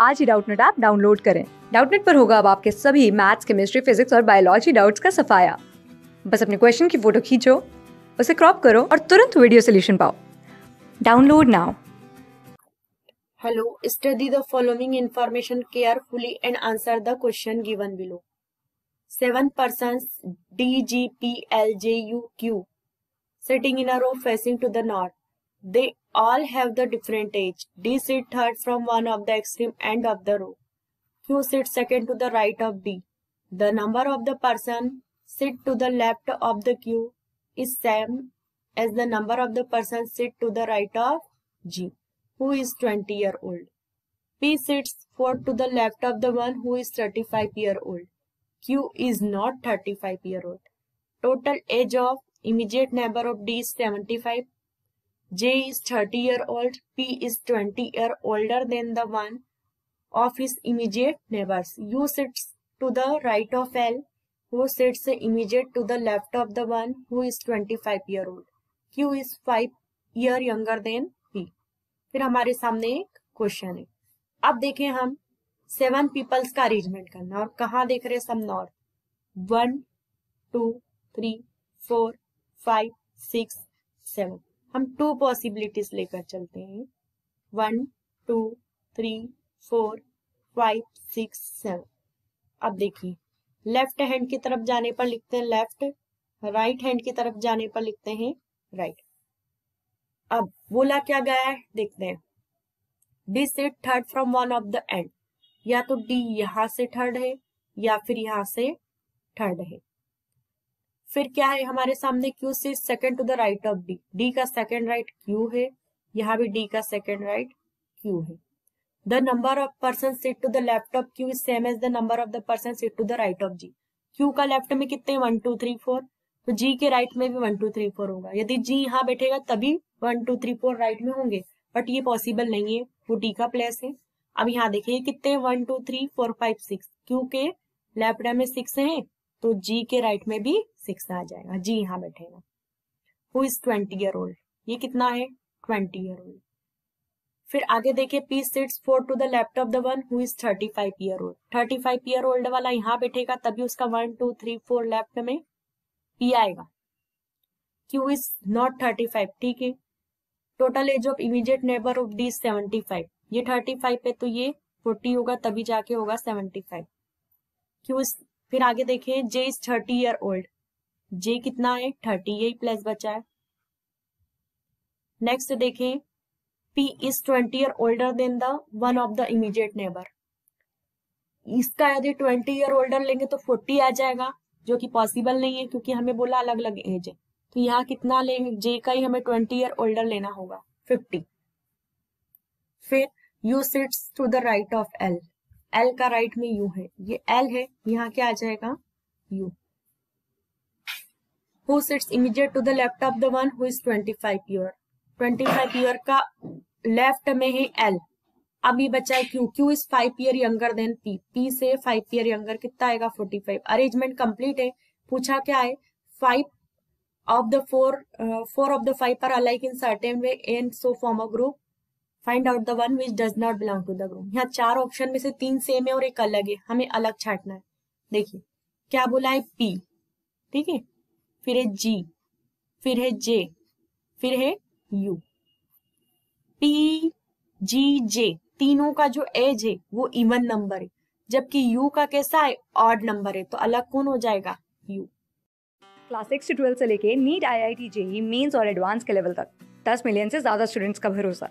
आज ही Doubtnut app download करें डाउटनेट पर होगा अब आपके सभी मैथ्स केमिस्ट्री फिजिक्स और बायोलॉजी डाउट्स का सफाया बस अपने क्वेश्चन की फ़ोटो खींचो उसे क्रॉप करो और तुरंत वीडियो सोल्यूशन पाओ download now Hello, study the following information carefully and answer the question given below. Seven persons D, G, P, L, J, U, Q sitting in a row facing to the north. They all have the different age. D sit third from one of the extreme end of the row. Q sits second to the right of D. The number of the person sit to the left of the Q is same as the number of the person sit to the right of G. who is 20 year old. P sits fourth to the left of the one who is 35 year old. Q is not 35 year old. Total age of immediate neighbor of D is 75. J is 30 year old. P is 20 year older than the one of his immediate neighbors. U sits to the right of L who sits immediate to the left of the one who is 25 year old. Q is 5 year younger than P. फिर हमारे सामने एक question है अब देखें हम seven peoples का arrangement करना और कहाँ देख रहे हैं सब north one two three four five six seven हम टू पॉसिबिलिटीज लेकर चलते हैं। One two three four five six seven अब देखिए लेफ़्ट हैंड की तरफ़ जाने पर लिखते हैं लेफ़्ट राइट हैंड की तरफ़ जाने पर लिखते हैं राइट अब बोला क्या गया है? देखते हैं। D sit third from one of the end या तो डी यहाँ से थर्ड है, या फिर यहाँ से थर्ड है। फिर क्या है, हमारे सामने क्यू से second to the right of D D का सेकेंड राइट क्यू है, यहाँ भी डी का सेकेंड राइट क्यू है। The number of person sit to the left of Q is same as the number of the person sit to the right of G Q का left में कितने? One two three four तो जी के right में भी one two three four होगा। यदि जी यहाँ बैठेगा, तभी one two three four right में होंगे। बट ये पॉसिबल नहीं है। वो डी का प्लेस है। अब यहाँ देखिए, कितने? One two three four five six Q के लेफ़्ट में सिक्स है। तो जी के राइट में भी सिक्स आ जाएगा। जी यहाँ बैठेगा। Who is twenty year old ये कितना है? ट्वेंटी ईयर ओल्ड फिर आगे देखिए P sits four to the left of the one who is thirty five year old thirty five year old वाला यहाँ बैठेगा, तभी उसका one two three four left में पी आएगा। Q is not thirty five ठीक है? Total age of immediate neighbour of D seventy five ये थर्टी फाइव है तो ये फोर्टी होगा, तभी जाके होगा सेवेंटी फाइव क्यू इज़ फिर आगे देखें J is thirty year old J कितना है? थर्टी यही प्लस बचा है। नेक्स्ट देखें P is twenty year older than the one of the immediate neighbour इसका यदि ट्वेंटी ईयर ओल्डर लेंगे तो फोर्टी आ जाएगा, जो कि पॉसिबल नहीं है, क्योंकि हमें बोला अलग अलग एज है। तो यहाँ कितना लेंगे? जे का ही हमें ट्वेंटी ईयर ओल्डर लेना होगा फिफ्टी फिर U sits to the right of L L का राइट में यू है। ये एल है यहाँ क्या आ जाएगा? U who sits immediate to the left of the one who is twenty five year twenty five year का लेफ़्ट में है एल अभी बचा है Q Q is five year younger than P P से फाइव ईयर यंगर कितना आएगा? Forty five arrangement complete है। पूछा क्या है? Five of the four uh, four of the five are alike in certain way and so form a group out the one which does not belong to the group यहाँ चार option में से तीन same है और एक अलग है। हमें अलग छाटना है। देखिए, क्या बोला है? पी ठीक है? फिर है जी फिर है जे फिर है यू पी जी जे तीनों का जो एज है, वो इवन नंबर है। जबकि यू का कैसा है? ऑड नंबर है। तो अलग कौन हो जाएगा? यू क्लास सिक्स से ट्वेल्थ से लेके NEET I I T JEE mains और एडवांस के लेवल तक। दस मिलियन से ज़्यादा स्टूडेंट्स का भरोसा।